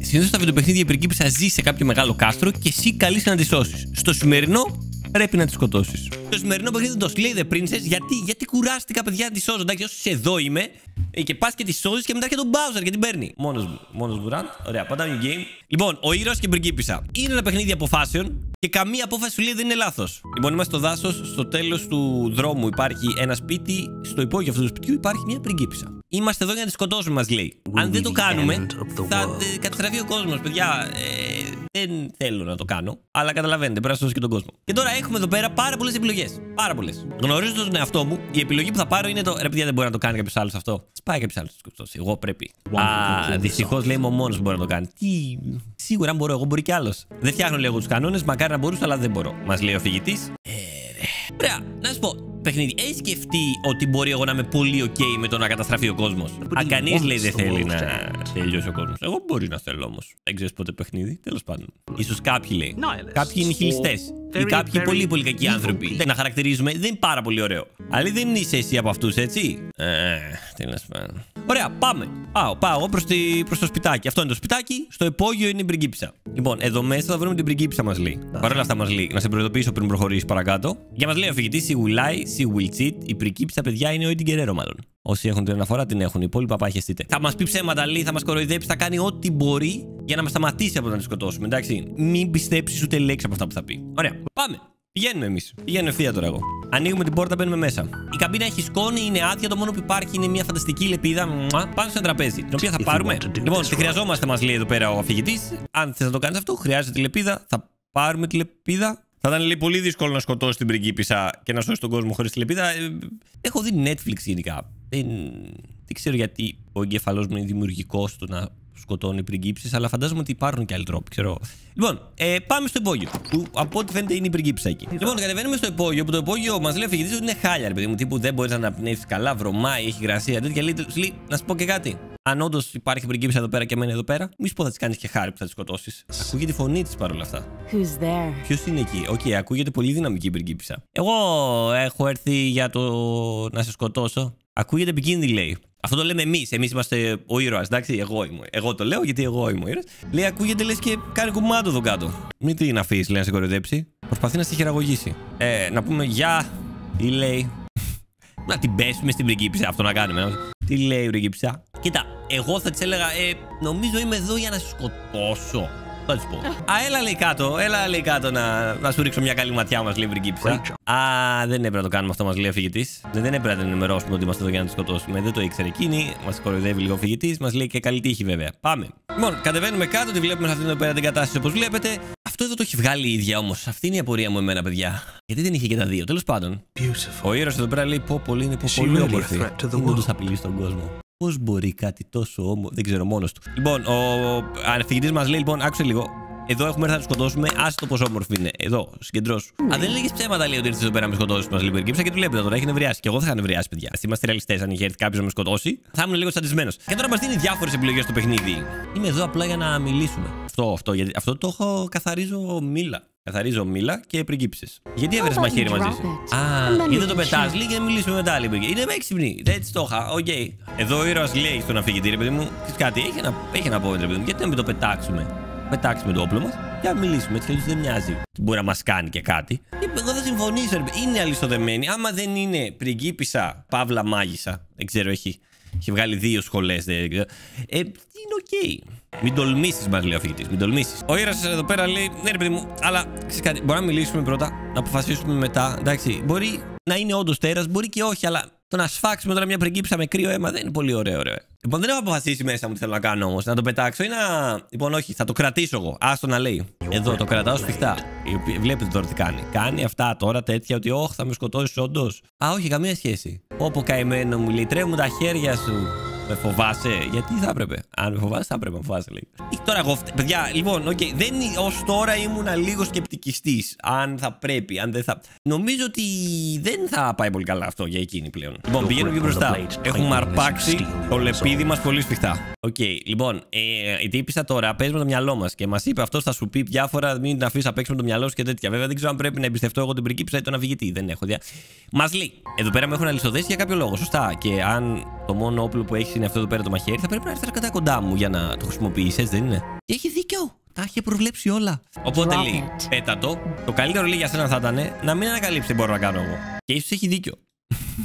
Συνήθως στα βιντεοπαιχνίδια η πριγκίπισσα ζεις σε κάποιο μεγάλο κάστρο και εσύ καλείς να τη σώσεις. Στο σημερινό πρέπει να τη σκοτώσεις. Το σημερινό παιχνίδι το Slay the Princess γιατί, γιατί κουράστηκα παιδιά να τη σώζω. Εντάξει, όσο εδώ είμαι ε, και πας και τη σώζεις και μετά και τον Bowser και την παίρνει. Μόνος μου. Μόνος μου, Ραντ. Ωραία, πάντα new game. Λοιπόν, ο ήρωας και η πριγκίπισσα. Είναι ένα παιχνίδι αποφάσεων και καμία απόφαση σου λέει δεν είναι λάθος. Λοιπόν, είμαστε στο δάσος. Στο τέλος του δρόμου υπάρχει ένα σπίτι. Στο υπόγειο αυτού του σπιτιού υπάρχει μια πριγκίπισσα. Είμαστε εδώ για να τη σκοτώσουμε, μας λέει. Αν δεν το κάνουμε, θα ε, καταστραφεί ο κόσμος, παιδιά. Ε, δεν θέλω να το κάνω. Αλλά καταλαβαίνετε, πρέπει να σώσει και τον κόσμο. Και τώρα έχουμε εδώ πέρα πάρα πολλές επιλογές. Πάρα πολλές. Γνωρίζοντας τον εαυτό μου, η επιλογή που θα πάρω είναι το. Ρε, παιδιά, δεν μπορεί να το κάνει κάποιος άλλος αυτό. Σπάει κάποιος άλλος. Εγώ πρέπει. Α, δυστυχώς λέει είμαι ο μόνος που μπορεί να το κάνει. Τι. Σίγουρα αν μπορώ, εγώ μπορεί κι άλλος. Δεν φτιάχνω λίγο τους κανόνες, μακάρι να μπορούσα, αλλά δεν μπορώ. Μας λέει ο φυγητή. Ε, Ωραία, να σου πω, παιχνίδι, έχεις σκεφτεί ότι μπορεί εγώ να είμαι πολύ OK με το να καταστραφεί ο κόσμος; Αν κανείς λέει δεν θέλει να τελειώσει ο κόσμος. Εγώ μπορεί να θέλω όμως. Δεν ξέρεις πότε παιχνίδι, τέλος πάντων. σω κάποιοι λέει. Κάποιοι είναι χιλιστές. Ή κάποιοι πολύ πολύ κακοί άνθρωποι. Δεν να χαρακτηρίζουμε, δεν είναι πάρα πολύ ωραίο. Αλλά δεν είσαι εσύ από αυτούς, έτσι; Ε, τέλο πάντων. Ωραία, πάμε. Πάω, πάω προς προς το σπιτάκι. Αυτό είναι το σπιτάκι. Στο υπόγειο είναι η πριγκίπισσα. Λοιπόν, εδώ μέσα θα βρούμε την πριγκίπισσα, μας λέει. Παρ' όλα αυτά μας λέει. Να σε προειδοποιήσω πριν προχωρήσεις παρακάτω. Για μας λέει ο φοιτητής, η will lie, she will cheat. Η πριγκίπισσα, παιδιά, είναι ο Ιντιγκερέρο, μάλλον. Όσοι έχουν την αναφορά την έχουν. Οι υπόλοιπα πάχεστείτε. Θα μας πει ψέματα, λέει, θα μας κοροϊδέψει, θα κάνει ό,τι μπορεί για να μας σταματήσει από το να τη σκοτώσουμε. Εντάξει. Μην πιστέψεις ούτε λέξη από αυτά που θα πει. Ωραία. Πάμε. Πηγαίνουμε εμείς. Πηγαίνουμε ευθεία τώρα εγώ. Ανοίγουμε την πόρτα, μπαίνουμε μέσα. Η καμπίνα έχει σκόνη, είναι άδεια. Το μόνο που υπάρχει είναι μια φανταστική λεπίδα μουα, πάνω σε ένα τραπέζι. Την οποία θα πάρουμε. Λοιπόν, τη χρειαζόμαστε, μας λέει εδώ πέρα ο αφηγητή. Αν θες να το κάνεις αυτό, χρειάζεται τη λεπίδα. Θα πάρουμε τη λεπίδα. Θα ήταν λέει, πολύ δύσκολο να σκοτώσει την πριγκίπισσα και να σώσει τον κόσμο χωρίς τη λεπίδα. Ε, έχω δει Netflix γενικά. Δεν, δεν ξέρω γιατί ο εγκέφαλός μου είναι δημιουργικός του να σκοτώνει πριγκίψει, αλλά φαντάζομαι ότι υπάρχουν και άλλοι τρόποι, ξέρω. Λοιπόν, ε, πάμε στο υπόγειο. Που από ό,τι φαίνεται είναι η πριγκίψα εκεί. Λοιπόν, κατεβαίνουμε στο υπόγειο, που το υπόγειο μας λέει ο αφηγητής ότι είναι χάλια, ρε παιδί μου. Τύπου δεν μπορείς να αναπνεύσεις καλά, βρωμάει, έχει υγρασία, τέτοια. Λέει, να σου πω και κάτι. Αν όντως υπάρχει πριγκίψα εδώ πέρα και μένει εδώ πέρα, μη σου πω θα της κάνεις και χάρη που θα της σκοτώσεις. Ακούγεται η φωνή της παρόλα αυτά. Ποιος είναι εκεί; OK, okay, ακούγεται πολύ δυναμική η πριγκίψα. Εγώ έχω έρθει για το να σε σκοτώσω. Ακούγεται επικίνδυνη, λέει. Αυτό το λέμε εμείς. Εμείς είμαστε ο ήρωας. Εντάξει, εγώ είμαι. Εγώ το λέω γιατί εγώ είμαι ο ήρωας. Λέει, ακούγεται λες και κάνει κουμάντο εδώ κάτω. Μην την αφήσεις, λέει, να σε κοροϊδέψει. Προσπαθεί να σε χειραγωγήσει. Ε, να πούμε γεια. Τι λέει. να την πέσουμε στην πριγκίψα. Αυτό να κάνουμε. Τι λέει η πριγκίψα. Κοίτα, εγώ θα της έλεγα, ε, νομίζω είμαι εδώ για να σε σκοτώσω. Θα τη πω. Α, έλα λέει κάτω, έλα λέει κάτω να, να σου ρίξω μια καλή ματιά μας, λέει πριγκίψα. Α, δεν έπρεπε να το κάνουμε αυτό, μας λέει ο φυγητή. Δεν έπρεπε να την ενημερώσουμε ότι είμαστε εδώ για να τη σκοτώσουμε. Δεν το ήξερε εκείνη, μας κοροϊδεύει λίγο ο φυγητή, μας λέει και καλή τύχη βέβαια. Πάμε. Λοιπόν, κατεβαίνουμε κάτω, τη βλέπουμε σε αυτήν εδώ πέρα την κατάσταση όπως βλέπετε. Αυτό εδώ το έχει βγάλει η ίδια όμως. Αυτή είναι η απορία μου εμένα, παιδιά. Γιατί δεν είχε και τα δύο. Τέλος πάντων. Ο ήρωα εδώ πέρα λέει πω πολύ είναι πω πολύ όμορφη. Δεν του απειλεί στον κόσμο. Πώς μπορεί κάτι τόσο όμορφο, δεν ξέρω μόνος του. Λοιπόν, ο αφηγητή μας λέει: Λοιπόν, άκουσε λίγο. Εδώ έχουμε έρθει να του σκοτώσουμε. Άσε το πόσο όμορφη είναι. Εδώ, συγκεντρώσου. Αν δεν έλεγε ψέματα, λέει ότι ήρθε εδώ πέρα να με σκοτώσεις, μας λέει Και του βλέπετε τώρα, έχει νευριάσει. Και εγώ θα είχα νευριάσει, παιδιά. Α είμαστε ρεαλιστές, αν είχε έρθει κάποιος να με σκοτώσει, θα ήμουν λίγο σταντισμένο. Και τώρα μας δίνει διάφορες επιλογές στο παιχνίδι. Είμαι εδώ απλά για να μιλήσουμε. Αυτό, αυτό, γιατί αυτό το έχω καθαρίζω μίλα. Καθαρίζω μήλα και πριγκίψει. Γιατί έβρε μαχαίρι μαζί σου; Α, γιατί δεν το πετάς λίγα και μιλήσουμε μετά λίγο. Είναι έξυπνη. Δεν έτσι το είχα. Οκ. Εδώ ο ήρωας λέει στον αφηγητή, ρε παιδί μου, κάτι έχει να, έχει να πω, ρε παιδί μου, γιατί να μην το πετάξουμε; Πετάξουμε το όπλο μας και να μιλήσουμε. Έτσι κι δεν μοιάζει. Μπορεί να μας κάνει και κάτι. Και εγώ θα συμφωνήσω, ρε παιδί. Είναι αλυσοδεμένη. Άμα δεν είναι πριγκίπισσα, παύλα μάγισσα. Δεν ξέρω, έχει έχει βγάλει δύο σχολές. Ε, είναι OK. Okay. Μην τολμήσεις, μας λέει ο αφηγητής. Μην τολμήσεις. Ο ήρωας εδώ πέρα λέει: Ναι, ρε παιδί μου, αλλά ξέρεις κάτι. Μπορεί να μιλήσουμε πρώτα, να αποφασίσουμε μετά. Εντάξει, μπορεί να είναι όντως τέρας, μπορεί και όχι, αλλά το να σφάξουμε τώρα μια πριγκίψα με κρύο αίμα δεν είναι πολύ ωραίο, ρε. Λοιπόν, δεν έχω αποφασίσει μέσα μου τι θέλω να κάνω όμως. Να το πετάξω ή να. Λοιπόν, όχι, θα το κρατήσω εγώ. Άστο να λέει. Εδώ το κρατάω σφιχτά. Βλέπετε τώρα τι κάνει. Κάνει αυτά τώρα τέτοια ότι, Όχι, θα με σκοτώσεις όντως. Α, όχι, καμία σχέση. Όπω καημένο μου λέει, τρέμουν τα χέρια σου. Με φοβάσαι, γιατί θα έπρεπε; Αν με φοβάσαι, θα έπρεπε να φοβάσαι, λέει. Τώρα εγώ, παιδιά, λοιπόν, okay, δεν ως τώρα ήμουν λίγο σκεπτικιστής. Αν θα πρέπει, αν δεν θα. Νομίζω ότι δεν θα πάει πολύ καλά αυτό για εκείνη πλέον. Λοιπόν, πηγαίνουμε πιο μπροστά. Έχουμε αρπάξει το λεπίδι μας πολύ σφιχτά. OK, okay, λοιπόν, ε, η τύπισσα τώρα παίζει με το μυαλό μας και μας είπε αυτό θα σου πει διάφορα, μην την αφήσεις να παίξει με το μυαλό σου και τέτοια. Βέβαια δεν ξέρω αν πρέπει να εμπιστευτώ εγώ την πριγκίψα ή τον αφηγητή. Δεν έχω ιδέα. Μας λέει, εδώ πέρα με έχουν αλυσοδέσει για κάποιο λόγο. Σωστά. Και αν το μόνο όπλο που έχεις είναι αυτό εδώ πέρα το μαχαίρι, θα πρέπει να έρθεις αρκετά κοντά μου για να το χρησιμοποιήσεις, έτσι δεν είναι; Και έχει δίκιο. Τα είχε προβλέψει όλα. Οπότε Drop λέει, it. πέτα το. Το καλύτερο λέει για σένα θα ήταν να μην ανακαλύψει τι μπορώ να κάνω εγώ. Και ίσως έχει δίκιο.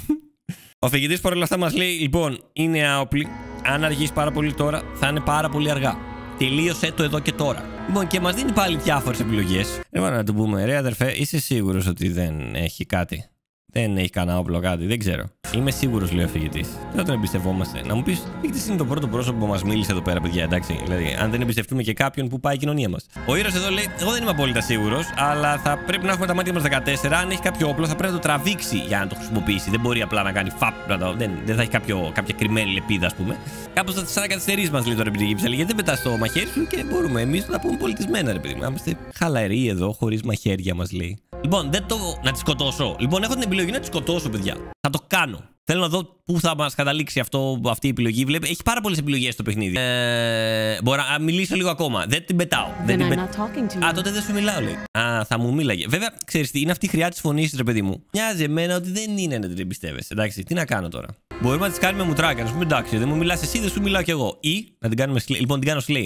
Ο φοιτητής παρόλα αυτά μας λέει: Λοιπόν, είναι άοπλοι. Αν αργήσει πάρα πολύ τώρα, θα είναι πάρα πολύ αργά. Τελείωσε το εδώ και τώρα. Λοιπόν, και μας δίνει πάλι διάφορες επιλογές. Λοιπόν, να του πούμε: Ρε αδερφέ, είσαι σίγουρος ότι δεν έχει κάτι; Δεν έχει κανένα όπλο κάτι, δεν ξέρω. Είμαι σίγουρος, λέει ο φοιτητή. Δεν τον εμπιστευόμαστε. Να μου πεις, φοιτητή είναι το πρώτο πρόσωπο που μας μίλησε εδώ πέρα, παιδιά, εντάξει. Δηλαδή, αν δεν εμπιστευτούμε και κάποιον που πάει η κοινωνία μας. Ο ήρωας εδώ λέει: Εγώ δεν είμαι απόλυτα σίγουρος, αλλά θα πρέπει να έχουμε τα μάτια μας 14. Αν έχει κάποιο όπλο, θα πρέπει να το τραβήξει για να το χρησιμοποιήσει. Δεν μπορεί απλά να κάνει φαπ, να το... δεν, δεν θα έχει κάποιο, κάποια κρυμμένη λεπίδα, ας πούμε. Κάπως θα σαν καθυστερήσει μας λέει τώρα επειδή γύψαλη, γιατί δεν πετάς το μαχαίρι σου και μπορούμε εμείς να τα πούμε πολιτισμένα, ρε παιδί μου. Να είμαστε χαλαροί εδώ, χωρίς μαχαίρια, μας λέει. Λοιπόν, δεν το. να τη σκοτώσω. Λοιπόν, έχω την επιλογή να τη σκοτώσω, παιδιά. Θα το κάνω. Θέλω να δω πού θα μας καταλήξει αυτό, αυτή η επιλογή. Βλέπει, έχει πάρα πολλές επιλογές στο παιχνίδι. Ε, μπορώ να μιλήσω λίγο ακόμα. Δεν την πετάω. δεν Then την I'm πε- not talking to Α, you. τότε δεν σου μιλάω, λέει. Α, θα μου μίλαγε. Βέβαια, ξέρεις τι, είναι αυτή η χρειά της φωνής, ρε παιδί μου. Μοιάζει εμένα ότι δεν είναι να την εμπιστεύεσαι. Εντάξει, τι να κάνω τώρα. Μπορούμε να τη κάνουμε μουτράκια, να σου πούμε εντάξει, δεν μου μιλάς εσύ, δεν σου μιλάω κι εγώ. Ή να την κάνουμε slay. Λοιπόν, την κάνω slay.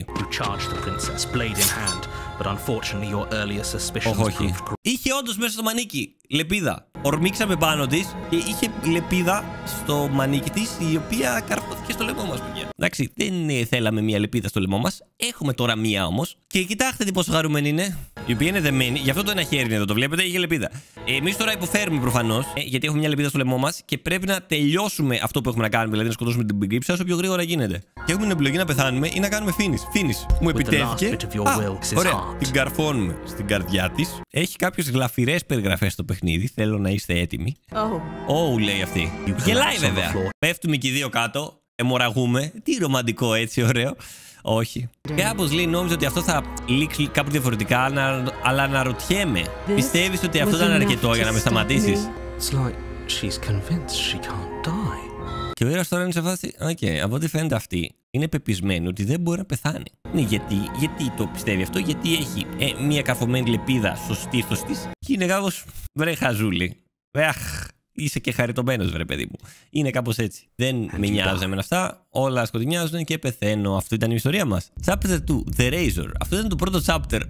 You charged the princess, blade in hand, but unfortunately your earlier suspicions Όχι, όχι. proved Είχε όντως μέσα στο μανίκι λεπίδα. Ορμήξαμε πάνω της και είχε λεπίδα στο μανίκι της, η οποία καρφώθηκε στο λαιμό μας, παιδιά. Εντάξει, δεν ε, θέλαμε μία λεπίδα στο λαιμό μας. Έχουμε τώρα μία όμως. Και κοιτάξτε τι πόσο χαρούμενη είναι. Η οποία είναι δεμένη. Γι' αυτό το ένα χέρι είναι εδώ, το βλέπετε, είχε λεπίδα. Εμείς τώρα υποφέρουμε προφανώς, γιατί έχουμε μια λεπίδα στο λαιμό μας και πρέπει να τελειώσουμε αυτό που έχουμε να κάνουμε, δηλαδή να σκοτώσουμε την πριγκίψα όσο πιο γρήγορα γίνεται. Και έχουμε την επιλογή να πεθάνουμε ή να κάνουμε finish. Finish. Μου With the επιτέθηκε. last bit of your Α, will, his ωραία. heart. Την καρφώνουμε στην καρδιά της. Έχει κάποιες γλαφυρές περιγραφές στο παιχνίδι. Θέλω να είστε έτοιμοι. Oh, Oh, λέει αυτή. You Γελάει collapse on the βέβαια. floor. Πέφτουμε και οι δύο κάτω. Εμοραγούμε. Τι ρομαντικό έτσι, ωραίο. Όχι. Κάπως λέει, νόμιζα ότι αυτό θα λήξει κάπου διαφορετικά, ανα- αλλά αναρωτιέμαι. This Πιστεύεις ότι αυτό was ήταν enough αρκετό to για να με stop σταματήσεις; me. It's like she's convinced she can't die. Και ο ήρωας τώρα είναι σε φάση. Οκ, από ό,τι φαίνεται αυτή είναι πεπισμένη ότι δεν μπορεί να πεθάνει. Ναι, γιατί, γιατί το πιστεύει αυτό, γιατί έχει ε, μια καρφωμένη λεπίδα στο στήθος της και είναι κάπως. Βρε χαζούλη. Βρε, αχ, είσαι και χαριτωμένος, βρε παιδί μου. Είναι κάπως έτσι. Δεν με you νοιάζουν die. εμένα αυτά. Όλα σκοτεινιάζουν και πεθαίνω. Αυτό ήταν η ιστορία μας. Chapter 2, The Razor. Αυτό ήταν το πρώτο chapter.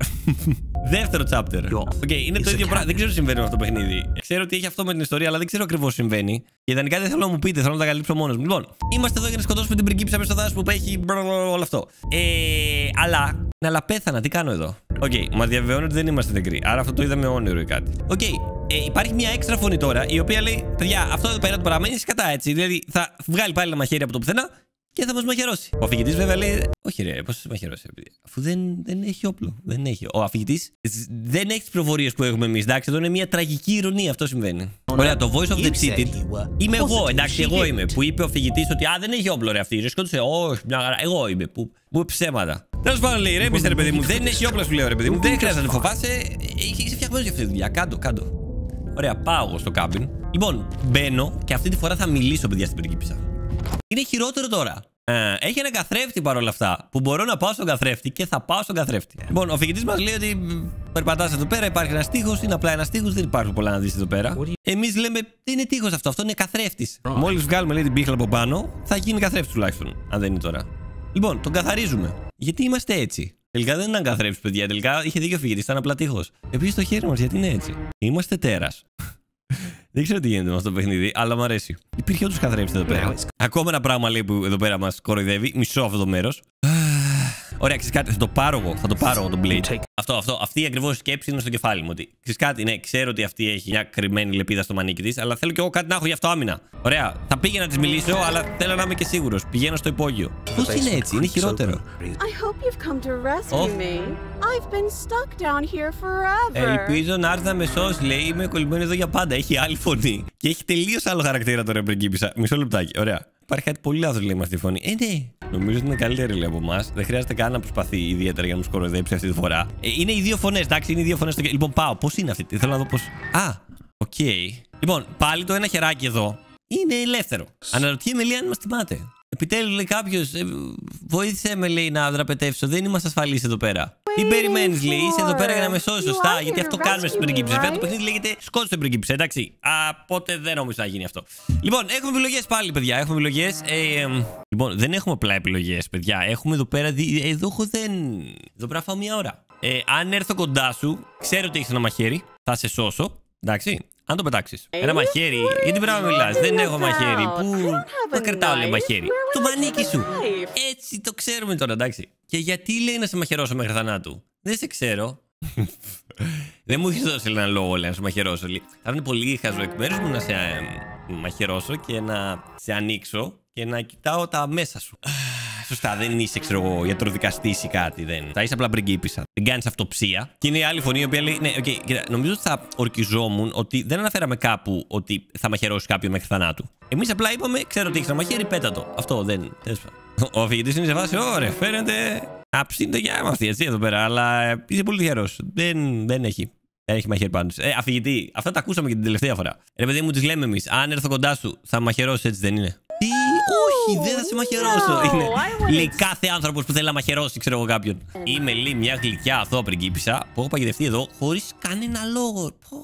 Δεύτερο chapter. Yo, OK, είναι το it's a ίδιο πράγμα. canon. Δεν ξέρω τι συμβαίνει με αυτό το παιχνίδι. Ξέρω ότι έχει αυτό με την ιστορία, αλλά δεν ξέρω ακριβώς τι συμβαίνει. Και ιδανικά δεν θέλω να μου πείτε, θέλω να τα καλύψω μόνος μου. Λοιπόν, είμαστε εδώ για να σκοτώσουμε την πριγκίψα μέσα στο δάσο που έχει μπρρρρ, όλο αυτό. Ε, αλλά. Ναι, αλλά πέθανα, τι κάνω εδώ; Οκ, μα διαβεβαιώνει ότι δεν είμαστε νεκροί. Άρα αυτό το είδαμε όνειρο ή κάτι. Οκ, ε, υπάρχει μια έξτρα φωνή τώρα η οποία λέει: Παιδιά, αυτό εδώ πέρα το παραμένει κατά έτσι. Δηλαδή θα βγάλει πάλι ένα μαχαίρι από το πουθενά και θα μας μαχαιρώσει. Ο αφηγητής βέβαια λέει: Όχι, ρε, πώς θα μαχαιρώσει, ρε παιδί. Αφού δεν, δεν έχει όπλο. Δεν έχει. Ο αφηγητής δεν έχει τις πληροφορίες που έχουμε εμείς. Εντάξει, εδώ είναι μια τραγική ηρωνία. Αυτό συμβαίνει. Ωραία, το voice of the You said cheated. you were Είμαι εγώ, positive εντάξει, she εγώ didn't. είμαι. Που είπε ο αφηγητής ότι Α, δεν έχει όπλο ρε αυτή. Ρε σκότωσε. Όχι, μια χαρά. Εγώ είμαι. Που, που ψέματα. Τέλο πάντων λέει: Ρε, μιστερ παιδί μου, δεν έχει όπλο σου λέω ρε παιδί μου. Δεν χρειάζεται να φοβάσαι. Είσαι φτιαγμένος για αυτή τη δουλειά. Κάντο, κάντο. Ωραία, πάω εγώ στο κάμπιν. Λοιπόν, μπαίνω και αυτή τη φορά θα μιλήσω, παιδιά, στην πριγκίπισσα. Είναι χειρότερο τώρα. Ε, έχει ένα καθρέφτη παρόλα αυτά. Που μπορώ να πάω στον καθρέφτη και θα πάω στον καθρέφτη. Λοιπόν, ο φοιτητής μας λέει ότι περπατάς εδώ πέρα, υπάρχει ένας τείχος, είναι απλά ένας τείχος, δεν υπάρχουν πολλά να δεις εδώ πέρα. What do you- Εμείς λέμε δεν είναι τείχος αυτό, αυτό είναι καθρέφτης. Μόλις βγάλουμε λέει, την πίχλα από πάνω, θα γίνει καθρέφτης τουλάχιστον. Αν δεν είναι τώρα. Λοιπόν, τον καθαρίζουμε. Γιατί είμαστε έτσι; Τελικά δεν ήταν καθρέφτης, παιδιά. Τελικά είχε δίκιο ο φοιτητής, ήταν απλά τείχος. Επίσης το χέρι μας, γιατί είναι έτσι; Είμαστε τέρας. Δεν ξέρω τι γίνεται με αυτό το παιχνίδι, αλλά μου αρέσει. Υπήρχε όντως καθρέφτη εδώ πέρα. it's- Ακόμα ένα πράγμα λέει που εδώ πέρα μας κοροϊδεύει. Μισό αυτό το μέρος. Ωραία, ξέρεις κάτι, θα το πάρω εγώ. Θα το πάρω εγώ τον Blade. Take- Αυτό, αυτό, αυτή η ακριβώ σκέψη είναι στο κεφάλι μου. Ότι ξέρεις κάτι, ναι, ξέρω ότι αυτή έχει μια κρυμμένη λεπίδα στο μανίκι της, αλλά θέλω κι εγώ κάτι να έχω γι' αυτό άμυνα. Ωραία, θα πήγαινα να της μιλήσω, αλλά θέλω να είμαι και σίγουρος. Πηγαίνω στο υπόγειο. Πώς είναι έτσι, είναι χειρότερο. I hope you've come to rescue Oh. me. I've been stuck down here forever. Ελπίζω να έρθει να με σώσει, λέει. Είμαι κολλημένη εδώ για πάντα. Έχει άλλη φωνή. Και έχει τελείως άλλο χαρακτήρα τώρα πριγκίπισσα. Μισό λεπτάκι. Ωραία. Υπάρχει κάτι πολύ λάθος λέει με αυτή τη φωνή. Ε, ναι. Νομίζω ότι είναι καλύτερη λέει από εμάς. Δεν χρειάζεται καν να προσπαθεί ιδιαίτερα για να μας κοροϊδέψει αυτή τη φορά. Ε, είναι οι δύο φωνές, εντάξει, είναι οι δύο φωνές. Στο... Λοιπόν, πάω. Πώς είναι αυτή. Θέλω να δω πώ. Α, οκ. Λοιπόν, πάλι το ένα χεράκι εδώ. Είναι ελεύθερο. Αναρωτιέμαι λέει αν μας θυμάται. Επιτέλους λέει κάποιος, βοήθησε με λέει να δραπετεύσω. Δεν είμαστε ασφαλείς εδώ πέρα. Τι περιμένεις, λέει, είσαι εδώ πέρα για να με σώσει. Σωστά, γιατί αυτό κάνουμε στι πριγκίψε. Βέβαια το παιχνίδι λέγεται σκότωσε την πριγκίψε, εντάξει. Α, πότε δεν νομίζω να γίνει αυτό. Λοιπόν, έχουμε επιλογές πάλι, παιδιά. Έχουμε επιλογές. Ε, εμ, λοιπόν, δεν έχουμε απλά επιλογές, παιδιά. Έχουμε εδώ πέρα. δι- ε, Εδώ έχω δεν. Εδώ πέρα φάω μία ώρα. Ε, αν έρθω κοντά σου, ξέρω ότι έχεις ένα μαχαίρι. Θα σε σώσω. Εντάξει. Αν το πετάξεις. Ένα μαχαίρι. Γιατί πράγμα μιλάς; Δεν έχω μαχαίρι. Πού. Πού κρατάω, λέει μαχαίρι; Το μανίκι σου. Έτσι το ξέρουμε τώρα, εντάξει. Και γιατί λέει να σε μαχαιρώσω μέχρι θανάτου; Δεν σε ξέρω. Δεν μου έχει δώσει ένα λόγο λέει, να σε μαχαιρώσω. Λέει. Θα είναι πολύ χαζό εκ μέρους μου να σε ε, μαχαιρώσω και να σε ανοίξω και να κοιτάω τα μέσα σου. Α, Σωστά, δεν είσαι, ξέρω εγώ, ιατροδικαστή ή κάτι. Δεν. Θα είσαι απλά πριγκίπισσα. Δεν κάνεις αυτοψία. Και είναι η άλλη φωνή η οποία λέει: Ναι, οκ, κοίτα, νομίζω ότι θα ορκιζόμουν ότι δεν αναφέραμε κάπου ότι θα μαχαιρώσει κάποιον μέχρι θανάτου. Εμείς απλά είπαμε: Ξέρω ότι έχεις ένα μαχαίρι, πέτα το. Αυτό δεν. τέλος πάντων. Ο αφηγητής είναι σε φάση: Ωραία, φαίνεται. Αψίνεται για αυτή, έτσι εδώ πέρα. Αλλά ε, είσαι πολύ τυχερός. Δεν, δεν έχει. Δεν έχει μαχαίρι πάνω σου. Ε, αφηγητή, αυτά τα ακούσαμε και την τελευταία φορά. Ρε παιδί μου, τις λέμε εμείς. Αν έρθω κοντά σου, θα μαχαιρώσεις έτσι, δεν είναι; Τι, όχι, δεν θα σε μαχαιρώσω. No, είναι. I wouldn't. Λέει κάθε άνθρωπος που θέλει να μαχαιρώσει, ξέρω εγώ κάποιον. Είμαι λέει μια γλυκιά αθώα πριγκίπισσα που έχω παγιδευτεί εδώ χωρίς κανένα λόγο. Πω.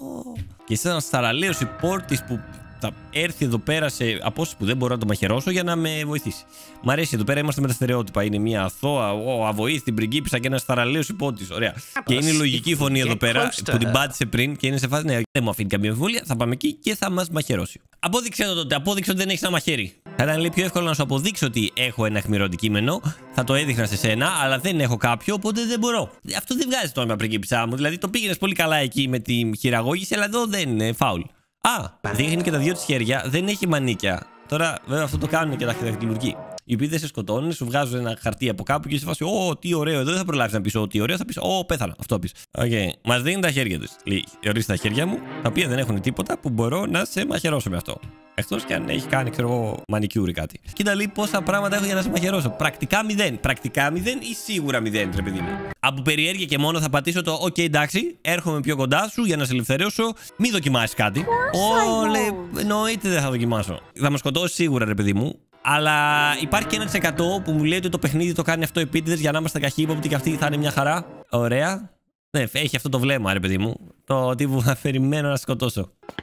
Και είσαι ένα ταραλέο υπόρτη που θα έρθει εδώ πέρα σε απόσταση που δεν μπορώ να το μαχαιρώσω για να με βοηθήσει. Μ' αρέσει εδώ πέρα είμαστε με τα στερεότυπα. Είναι μια αθώα, ο, αβοήθητη πριγκίπισσα και ένας ταραλέο υπότης. Ωραία. Και είναι η λογική φωνή εδώ πέρα που την πάτησε πριν και είναι σε φάση ναι, δεν μου αφήνει καμία αμφιβολία. Θα πάμε εκεί και θα μας μαχαιρώσει. Απόδειξε το τότε, απόδειξε ότι δεν έχεις ένα μαχαίρι. Θα ήταν λέει πιο εύκολο να σου αποδείξω ότι έχω ένα αιχμηρό αντικείμενο, θα το έδειχνα σε σένα, αλλά δεν έχω κάποιο, οπότε δεν μπορώ. Αυτό δεν βγάζει το νόημα πριγκίπισσα μου. Δηλαδή το πήγαινες πολύ καλά εκεί με τη χειραγώγηση, αλλά εδώ δεν είναι φάουλ. Α, δείχνει και τα δύο της χέρια, δεν έχει μανίκια. Τώρα, βέβαια, αυτό το κάνουν και τα δακτυλουργοί. Οι οποίοι δεν σε σκοτώνουν, σου βγάζουν ένα χαρτί από κάπου και σε φάση, Ω, τι ωραίο, εδώ δεν θα προλάβεις να πεις, Ω, τι ωραίο, θα πεις, Ω, πέθανα. Αυτό πεις. Οκ. Μας δίνουν τα χέρια τους. Λέει, ορίστε τα χέρια μου, τα οποία δεν έχουν τίποτα που μπορώ να σε μαχαιρώσω με αυτό. Εκτός και αν έχει κάνει, ξέρω εγώ, μανικιούρ ή κάτι. Κοίτα λέει πόσα πράγματα έχω για να σε μαχαιρώσω. Πρακτικά μηδέν. Πρακτικά μηδέν ή σίγουρα μηδέν, ρε παιδί μου. Από περιέργεια και μόνο θα πατήσω το OK, εντάξει, έρχομαι πιο κοντά σου για να σε ελευθερώσω. Μη δοκιμάσεις κάτι. I Ω, λέει, won't. εννοείται δεν θα δοκιμάσω. Θα με σκοτώσει σίγουρα, ρε παιδί μου. Αλλά υπάρχει και ένα 1% που μου λέει ότι το παιχνίδι το κάνει αυτό επίτηδε για να είμαστε καχύποπτοι και αυτή θα είναι μια χαρά. Ωραία. Ναι, έχει αυτό το βλέμμα, ρε παιδί μου. Το τύπου θα περιμένω να σε σκοτώσω. I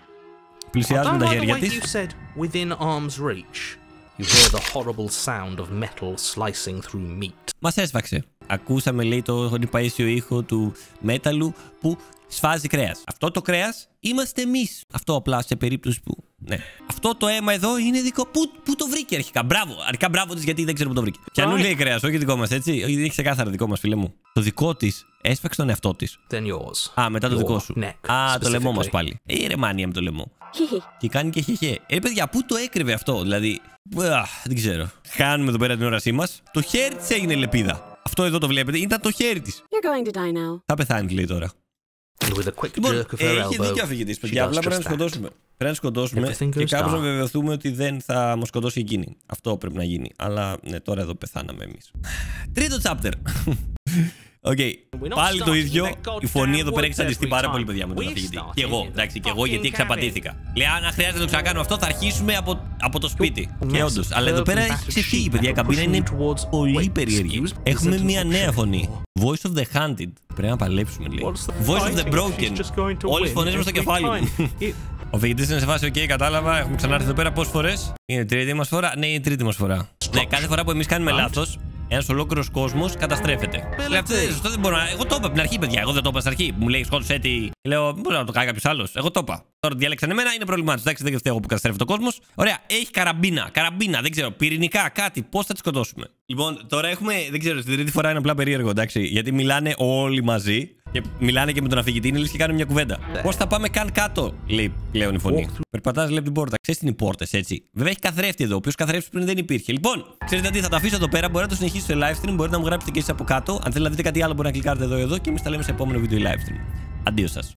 Πλησιάζουμε don't τα like the χέρια way της. you said within arm's reach. You hear the horrible sound of metal slicing through meat. Μας έσφαξε. Ακούσαμε, λέει, το νυπαίσιο ήχο του μέταλλου που σφάζει κρέας. Αυτό το κρέας είμαστε εμείς. Αυτό απλά σε περίπτωση που. Ναι. Αυτό το αίμα εδώ είναι δικό. Πού, πού το βρήκε αρχικά; Μπράβο. Αρχικά μπράβο της γιατί δεν ξέρω πού το βρήκε. Πιανού λέει κρέας, όχι δικό μας, έτσι. Είναι ξεκάθαρα δικό μας, φίλε μου. Το δικό της έσφαξε τον εαυτό της. Then yours. Α, μετά το Your δικό σου. neck, Α, το λαιμό μας specifically. πάλι. Ε, ρε μάνια με το λαιμό. Hehe. Και κάνει και χεχέ. Ε, παιδιά, πού το έκρυβε αυτό, δηλαδή. Αχ, δεν ξέρω. Χάνουμε εδώ πέρα την όρασή μας. Το χέρι της έγινε λεπίδα. Αυτό εδώ το βλέπετε. Ήταν το χέρι της. You're going to die now. Θα πεθάνει, λέει τώρα. And with a quick Λοιπόν, jerk of ε, her είχε elbow, δίκιο αφηγητής, she παιδιά. does Απλά πρέπει να just την that. σκοτώσουμε. Πρέπει να την σκοτώσουμε Everything και goes κάπως να down. βεβαιωθούμε ότι δεν θα μας σκοτώσει εκείνη. Αυτό πρέπει να γίνει. Αλλά ναι, τώρα εδώ πεθάναμε εμείς. Τρίτο chapter. Οκ. not Πάλι το starting ίδιο. that Η φωνή εδώ πέρα έχει goddamn τσαντιστεί every πάρα time. πολύ, παιδιά, με τον We've αφηγητή. started Και εγώ, in the εντάξει, και εγώ γιατί fucking εξαπατήθηκα. Λέει, αν χρειάζεται να το ξανακάνω αυτό, θα αρχίσουμε από, από το σπίτι. Your Και mess όντως. of Αλλά εδώ curved πέρα and έχει battered ξεφύγει, sheet παιδιά. Η metal καμπίνα είναι pushing towards- πολύ Wait, περίεργη. excuse, Έχουμε is it μια an νέα option? φωνή. Voice of the Hunted. Πρέπει να παλέψουμε, λέει. What's the Voice of the fighting? Broken. She's just going to Όλες win φωνές μου στο every κεφάλι μου. Time. It- Ο φοιτητής είναι σε φάση, OK, κατάλαβα. Έχουμε ξανάρθει εδώ πέρα πόσε φορές; Είναι η τρίτη μας φορά. Ναι, είναι η τρίτη μας φορά. Ναι, κάθε φορά που εμείς κάνουμε λάθος, ένας ολόκληρος κόσμος καταστρέφεται. Λέει, αυτό δεν- σωστό δεν μπορώ να. Εγώ το είπα από την αρχή, παιδιά. Εγώ δεν το είπα στην αρχή. Μου λέει σκότωσε τι. Λέω, μπορεί να το κάνει κάποιος άλλος. Εγώ το είπα. Τώρα διάλεξαν εμένα, είναι πρόβλημά τους. Εντάξει, δεν φταίω εγώ που καταστρέφεται ο κόσμος. Ωραία, έχει καραμπίνα. Καραμπίνα, δεν ξέρω. Πυρηνικά, κάτι. Πώς θα τη σκοτώσουμε; Λοιπόν, τώρα έχουμε. Δεν ξέρω, στην τρίτη φορά είναι απλά περίεργο, εντάξει. Γιατί μιλάνε όλοι μαζί και μιλάνε και με τον αφηγητή. Είναι λες και κάνουν μια κουβέντα. Πώς θα πάμε καν κάτω, λέει πλέον η φωνή. Περπατάς, λέει από την πόρτα. Ξέρεις τι είναι οι πόρτες, έτσι; Βέβαια έχει καθρέφτη εδώ, ο οποίος καθρέφτης πριν δεν υπήρχε. Λοιπόν, ξέρετε τι, θα το αφήσω εδώ πέρα. Μπορείτε να το συνεχίσετε στο live stream. Μπορείτε να μου γράψετε και εσείς από κάτω. Αν θέλετε να δείτε κάτι άλλο, μπορεί να κλικάρετε εδώ εδώ και εμείς τα λέμε σε επόμενο βίντεο live stream. Αντίο σας.